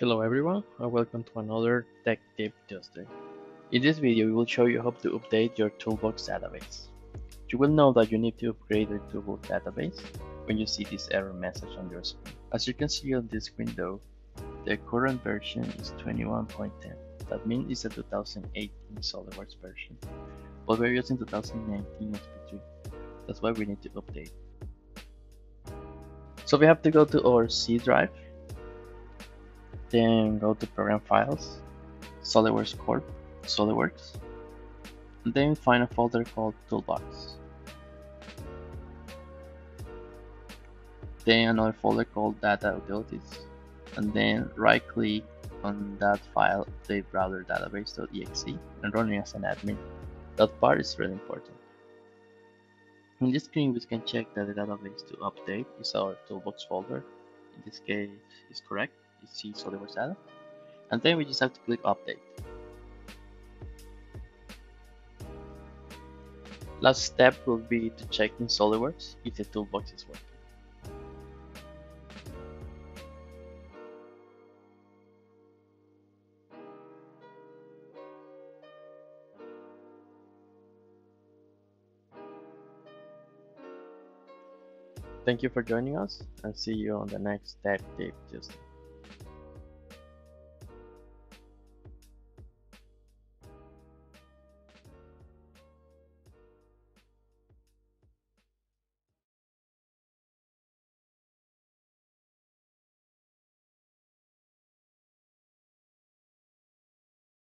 Hello everyone and welcome to another Tech Tip Tuesday. In this video we will show you how to update your Toolbox database. You will know that you need to upgrade your Toolbox database when you see this error message on your screen. As you can see on this window, the current version is 21.10. That means it's a 2018 SolidWorks version, but we're using 2019 SP3. That's why we need to update. So we have to go to our C drive then go to Program Files, SolidWorks Corp, SolidWorks, and then find a folder called Toolbox. Then another folder called Data Utilities, and then right click on that file, the browser database.exe, and run it as an admin. That part is really important. In this screen, we can check that the database to update is our toolbox folder. In this case, is correct see SolidWorks data. And then we just have to click update. Last step will be to check in SolidWorks if the toolbox is working. Thank you for joining us and see you on the next Tech Tip Tuesday.